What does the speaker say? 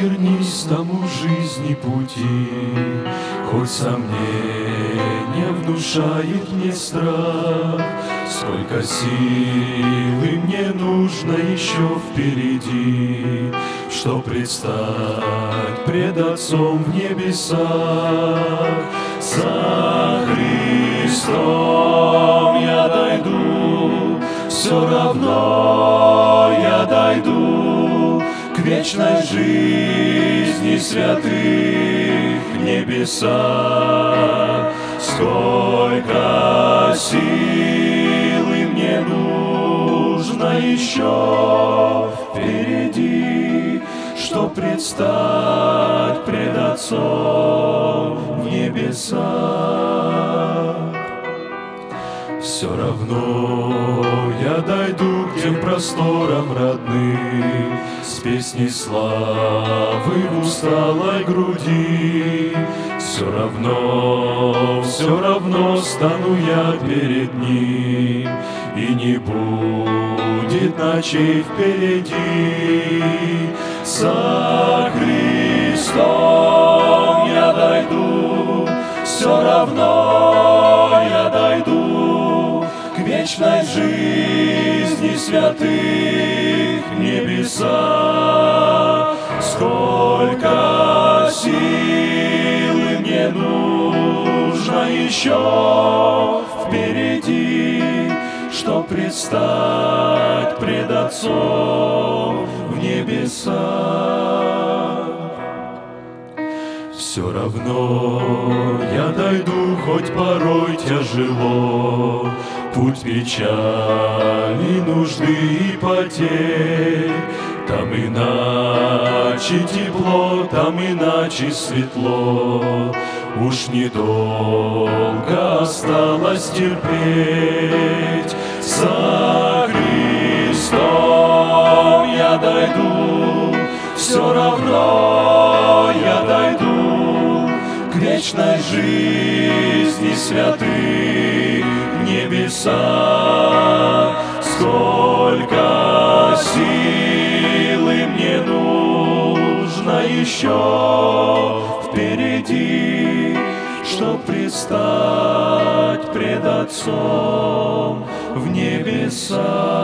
тернистому жизни пути, Хоть сомнения внушают мне страх, Сколько силы мне нужно еще впереди, Что предстать пред Отцом в небесах. За Христом я дойду, все равно вечной жизни святых небесах. Сколько силы мне нужно еще впереди, что предстать пред Отцом в небесах. Все равно я дойду к тем просторам родным С песней славы в усталой груди. Все равно, все равно стану я перед ним. И не будет ночей впереди. Со Христом я дойду. Все равно вечной жизни святых небеса. Сколько силы мне нужно еще впереди, что предстать пред Отцом в небесах. Все равно. Я дойду, хоть порой тяжело, Путь печали, нужды и потерь. Там иначе тепло, там иначе светло, Уж недолго осталось терпеть. За Христом я дойду, все равно вечной жизни святых небеса. Сколько силы мне нужно еще впереди, чтоб предстать пред Отцом в небесах.